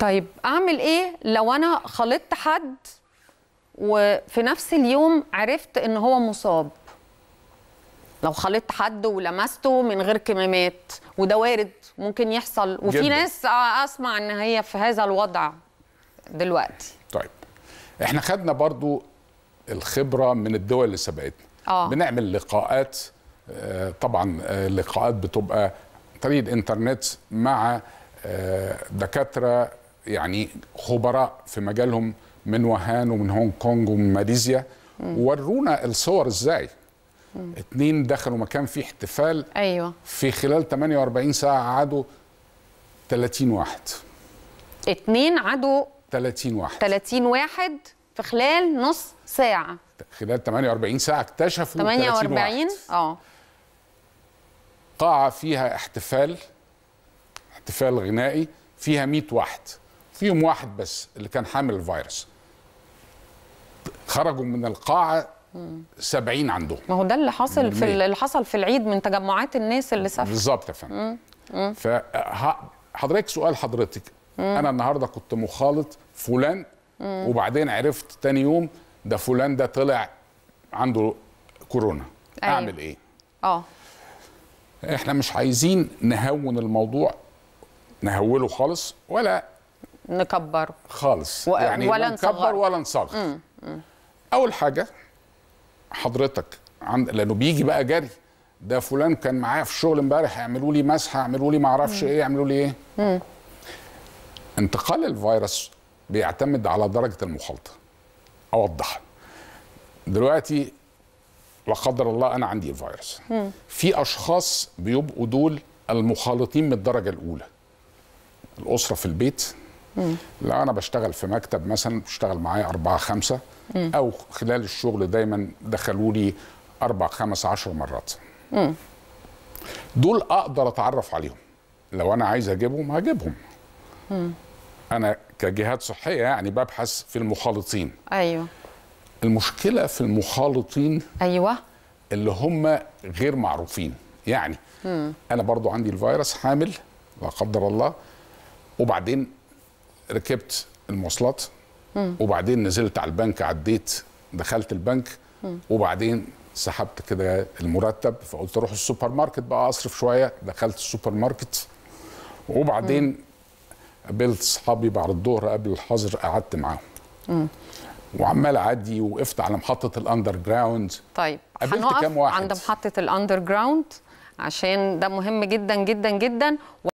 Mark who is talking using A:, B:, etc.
A: طيب أعمل إيه لو أنا خلطت حد وفي نفس اليوم عرفت إن هو مصاب لو خلطت حد ولمسته من غير كمامات وده وارد ممكن يحصل وفي
B: جداً.
A: ناس أسمع إن هي في هذا الوضع دلوقتي
B: طيب إحنا خدنا برضو الخبرة من الدول اللي سبقتنا
A: آه.
B: بنعمل لقاءات آه، طبعا آه، اللقاءات بتبقى طريق الانترنت مع آه، دكاترة يعني خبراء في مجالهم من وهان ومن هونج كونج ومن ماليزيا ورونا الصور إزاي؟ اتنين دخلوا مكان فيه احتفال
A: أيوه.
B: في خلال 48 ساعة عادوا 30 واحد.
A: اتنين عدوا
B: 30 واحد.
A: 30 واحد في خلال نص ساعة.
B: خلال 48 ساعة اكتشفوا 30
A: 48
B: واحد.
A: آه.
B: قاعه فيها احتفال احتفال غنائي فيها 100 واحد. فيهم واحد بس اللي كان حامل الفيروس. خرجوا من القاعة 70 عندهم.
A: ما هو ده اللي حصل في. اللي حصل في العيد من تجمعات الناس اللي سافروا.
B: بالظبط يا فندم. فحضرتك سؤال حضرتك. أنا النهارده كنت مخالط فلان وبعدين عرفت تاني يوم ده فلان ده طلع عنده كورونا.
A: أيوة.
B: أعمل إيه؟
A: آه.
B: إحنا مش عايزين نهون الموضوع نهوله خالص ولا
A: نكبره
B: خالص.
A: و-
B: يعني
A: ولا
B: لا نكبر. ولا نصغر. أول حاجة حضرتك عند لأنه بيجي بقى جري. ده فلان كان معايا في الشغل امبارح يعملوا لي مسحه يعملوا لي ما أعرفش إيه يعملوا لي إيه؟ انتقال الفيروس بيعتمد على درجة المخالطه أوضح. دلوقتي لا قدر الله أنا عندي الفيروس. في أشخاص بيبقوا دول المخالطين من الدرجة الأولى. الأسرة في البيت لا أنا بشتغل في مكتب مثلا بشتغل معايا أربعة خمسة أو خلال الشغل دايما دخلوا لي أربع خمس عشر مرات. دول أقدر أتعرف عليهم. لو أنا عايز أجيبهم هجيبهم. أنا كجهات صحية يعني ببحث في المخالطين.
A: أيوه.
B: المشكلة في المخالطين
A: أيوه.
B: اللي هم غير معروفين. يعني أنا برضو عندي الفيروس حامل لا قدر الله وبعدين ركبت المواصلات وبعدين نزلت على البنك عديت دخلت البنك وبعدين سحبت كده المرتب فقلت أروح السوبر ماركت بقى أصرف شوية دخلت السوبر ماركت. وبعدين قابلت اصحابي بعد الظهر قبل الحظر قعدت معاهم. وعمال أعدي وقفت على محطة ال underground
A: طيب
B: قابلت
A: هنقف
B: كام واحد؟
A: عند محطة ال underground عشان ده مهم جدا جدا جدا.